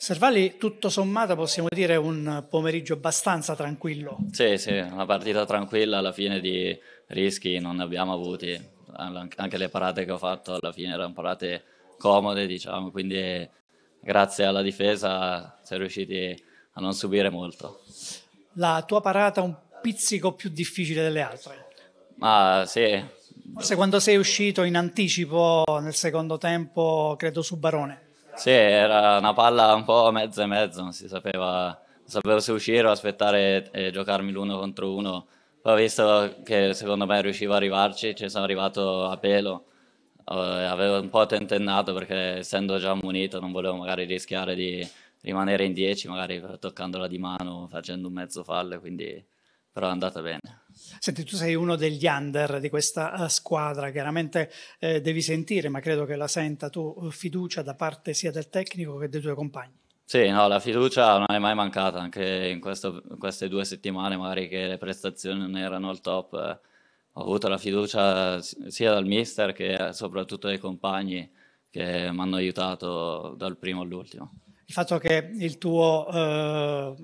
Servali, tutto sommato, possiamo dire un pomeriggio abbastanza tranquillo. Sì, sì, una partita tranquilla, alla fine di rischi non ne abbiamo avuti, anche le parate che ho fatto alla fine erano parate comode, diciamo, quindi grazie alla difesa si è riusciti a non subire molto. La tua parata un pizzico più difficile delle altre? Ma sì. Forse quando sei uscito in anticipo nel secondo tempo, credo su Barone. Sì, era una palla un po' mezzo e mezzo, non si sapeva, non sapevo se uscire o aspettare e giocarmi l'uno contro uno. Poi ho visto che secondo me riuscivo ad arrivarci, ci sono arrivato a pelo. Avevo un po' tentennato perché essendo già munito non volevo magari rischiare di rimanere in 10, magari toccandola di mano, facendo un mezzo fallo, quindi però è andata bene. Senti, tu sei uno degli under di questa uh, squadra, chiaramente eh, devi sentire, ma credo che la senta tu, uh, fiducia da parte sia del tecnico che dei tuoi compagni. Sì, no, la fiducia non è mai mancata, anche in, questo, in queste due settimane magari che le prestazioni non erano al top, eh, ho avuto la fiducia sia dal mister che soprattutto dai compagni che mi hanno aiutato dal primo all'ultimo. Il fatto che il tuo eh,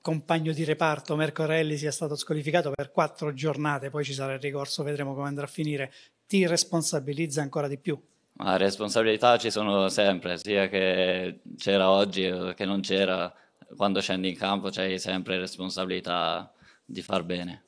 compagno di reparto Mercorelli sia stato squalificato per quattro giornate, poi ci sarà il ricorso, vedremo come andrà a finire, ti responsabilizza ancora di più? Ma responsabilità ci sono sempre, sia che c'era oggi che non c'era, quando scendi in campo c'hai sempre responsabilità di far bene.